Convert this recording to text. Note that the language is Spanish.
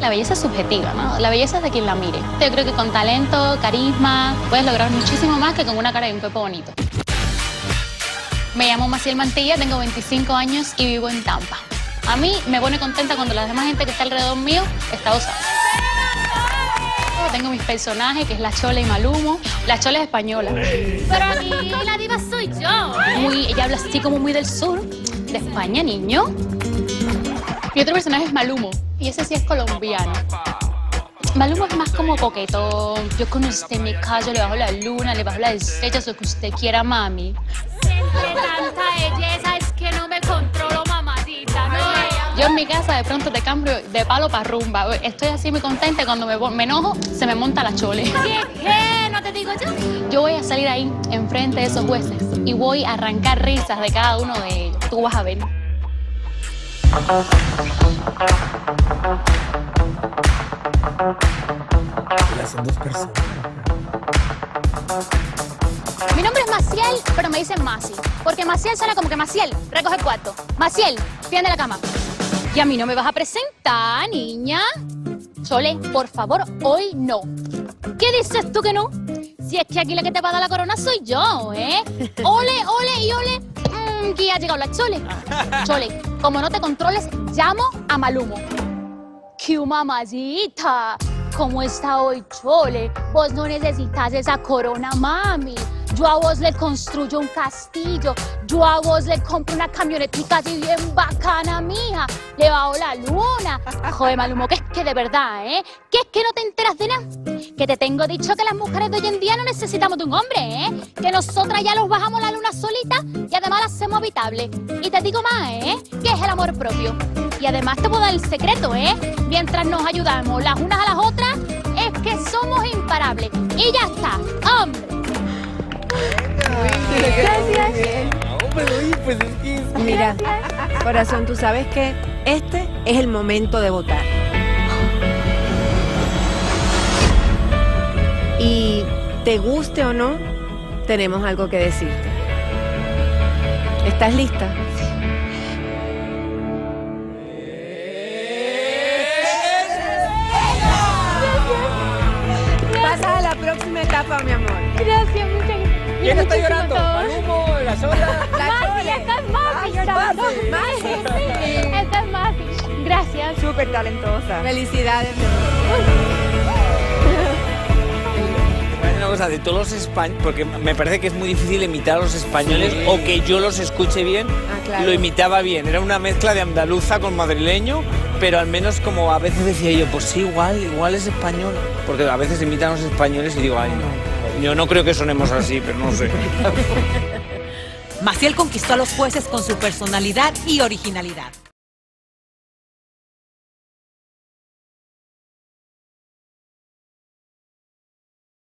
La belleza es subjetiva, ¿no? La belleza es de quien la mire. Yo creo que con talento, carisma, puedes lograr muchísimo más que con una cara y un cuerpo bonito. Me llamo Maciel Mantilla, tengo 25 años y vivo en Tampa. A mí me pone contenta cuando la demás gente que está alrededor mío está osada. Tengo mis personajes, que es la Chola y Malumo. La Chola es española. Pero aquí la diva soy yo. Muy, ella habla así como muy del sur, de España, niño. Mi otro personaje es Malumo, y ese sí es colombiano. Malumo es más como coquetón. Yo con usted me callo, le bajo la luna, le bajo la estrella, lo que usted quiera, mami. Entre tanta belleza es que no me controlo, mamadita. No, Yo en mi casa de pronto te cambio de palo para rumba. Estoy así muy contenta y cuando me, me enojo se me monta la chole. ¿Qué, qué? ¿No te digo yo? Yo voy a salir ahí enfrente de esos jueces y voy a arrancar risas de cada uno de ellos. Tú vas a ver. Son dos personas. Mi nombre es Maciel, pero me dicen Masi. Porque Maciel suena como que Maciel, recoge el cuarto. Maciel, tiende la cama. Y a mí no me vas a presentar, niña. Chole, por favor, hoy no. ¿Qué dices tú que no? Si es que aquí la que te va a dar la corona soy yo, ¿eh? Ole, ole y ole. Que ha llegado la Chole. Chole, como no te controles, llamo a Malumo. ¡Qué mamacita! ¿Cómo está hoy, Chole? Vos no necesitas esa corona, mami. Yo a vos le construyo un castillo. Yo a vos le compro una camionetica así bien bacana, mija. Le bajo la luna. Joder, Malumo, que es que de verdad, ¿eh? Que es que no te enteras de nada. Que te tengo dicho que las mujeres de hoy en día no necesitamos de un hombre, ¿eh? Que nosotras ya los bajamos la luna solita y además la hacemos habitable. Y te digo más, ¿eh? Que es el amor propio. Y además te puedo dar el secreto, ¿eh? Mientras nos ayudamos las unas a las otras, es que somos imparables. Y ya está, hombre. Oye, pues es que es- Mira, corazón, tú sabes que este es el momento de votar. Y te guste o no, tenemos algo que decirte. ¿Estás lista? Pasas a la próxima etapa, mi amor. Gracias, muchas gracias. ¿Quién está llorando? ¿Malumo? ¿La sola? Masi, esta es Masi, chaval. Esta es Masi. Gracias. Súper talentosa. Felicidades, Una cosa, de todos los españoles, porque me parece que es muy difícil imitar a los españoles o que yo los escuche bien, Ah, claro. lo imitaba bien. Era una mezcla de andaluza con madrileño, pero al menos como a veces decía yo, pues sí, igual, igual es español. Porque a veces imitan a los españoles y digo, ay, no. Yo no creo que sonemos así, pero no sé. Maciel conquistó a los jueces con su personalidad y originalidad.